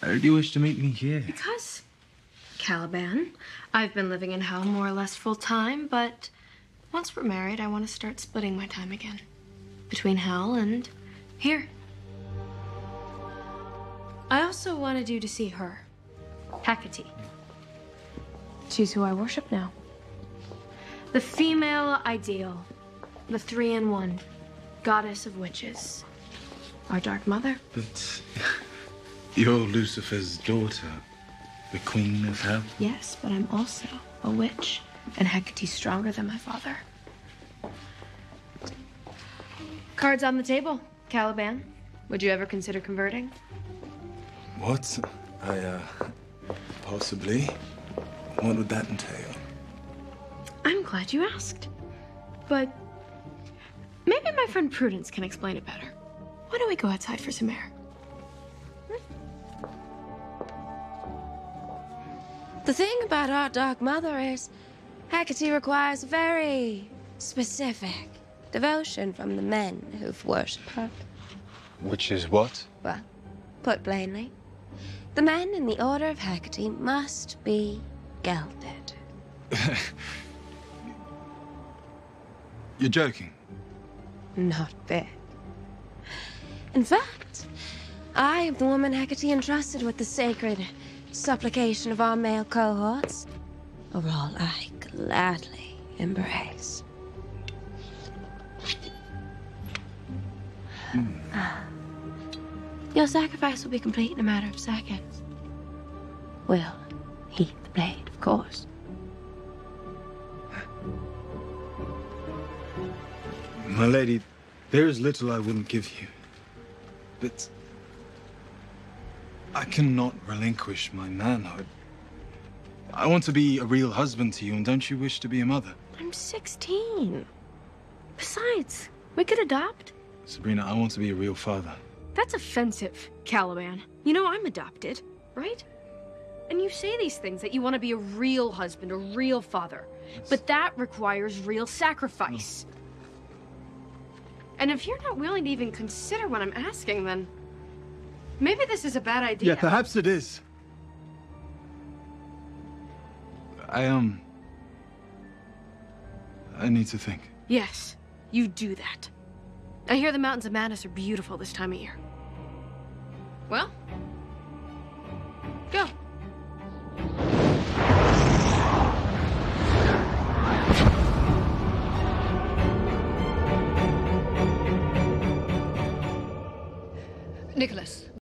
Why do you wish to meet me here? Because, Caliban, I've been living in hell more or less full time, but once we're married, I want to start splitting my time again between hell and here. I also wanted you to see her, Hecate. She's who I worship now. The female ideal, the three in one, goddess of witches, our dark mother. But you're Lucifer's daughter, the queen of hell. Yes, but I'm also a witch, and Hecate's stronger than my father. Cards on the table, Caliban. Would you ever consider converting? What? I, uh, possibly. What would that entail? I'm glad you asked. But maybe my friend Prudence can explain it better. Why don't we go outside for some air? The thing about our Dark Mother is Hecate requires very specific devotion from the men who've worshipped her. Which is what? Well, put plainly, the men in the Order of Hecate must be gelded. You're joking. Not bit. In fact, I am the woman Hecate entrusted with the sacred supplication of our male cohorts. A role I gladly embrace. Ah. Your sacrifice will be complete in a matter of seconds. We'll heat the blade, of course. My lady, there is little I wouldn't give you. But I cannot relinquish my manhood. I want to be a real husband to you, and don't you wish to be a mother? I'm 16. Besides, we could adopt. Sabrina, I want to be a real father. That's offensive, Caliban. You know I'm adopted, right? And you say these things that you want to be a real husband, a real father. But that requires real sacrifice. And if you're not willing to even consider what I'm asking, then Maybe this is a bad idea. Yeah, perhaps it is. I, um... I need to think. Yes, you do that. I hear the mountains of Manas are beautiful this time of year. Well, go. Nicholas.